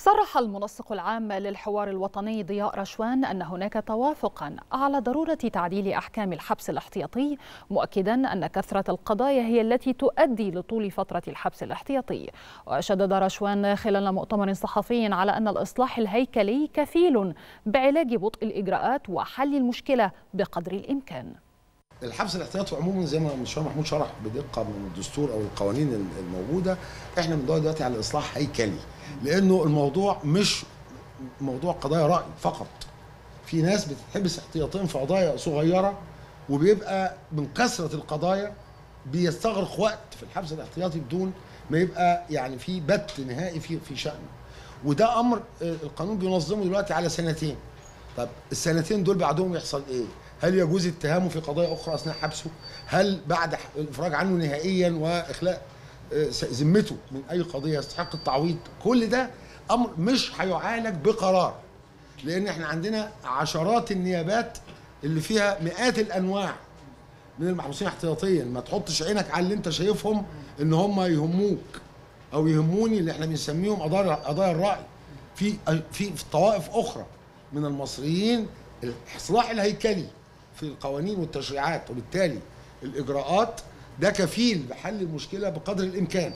صرح المنسق العام للحوار الوطني ضياء رشوان أن هناك توافقا على ضرورة تعديل أحكام الحبس الاحتياطي مؤكدا أن كثرة القضايا هي التي تؤدي لطول فترة الحبس الاحتياطي. وشدد رشوان خلال مؤتمر صحفي على أن الإصلاح الهيكلي كفيل بعلاج بطء الإجراءات وحل المشكلة بقدر الإمكان. الحبس الاحتياطي عموما زي ما المستشار محمود شرح بدقة من الدستور أو القوانين الموجودة إحنا بندور دلوقتي على إصلاح هيكلي. لأنه الموضوع مش موضوع قضايا رأي فقط. في ناس بتتحبس احتياطيا في قضايا صغيرة وبيبقى من كثرة القضايا بيستغرق وقت في الحبس الاحتياطي بدون ما يبقى يعني في بت نهائي في في شأنه. وده أمر القانون بينظمه دلوقتي على سنتين. طب السنتين دول بعدهم يحصل إيه؟ هل يجوز اتهامه في قضايا أخرى أثناء حبسه؟ هل بعد الإفراج عنه نهائيا وإخلاء ذمته من أي قضية يستحق التعويض؟ كل ده أمر مش هيعالج بقرار لأن إحنا عندنا عشرات النيابات اللي فيها مئات الأنواع من المحبوسين احتياطيا. ما تحطش عينك على اللي أنت شايفهم إن هم يهموك أو يهموني اللي إحنا بنسميهم قضايا الرأي. في في طوائف أخرى من المصريين الإصلاح الهيكلي في القوانين والتشريعات وبالتالي الإجراءات ده كفيل بحل المشكلة بقدر الإمكان.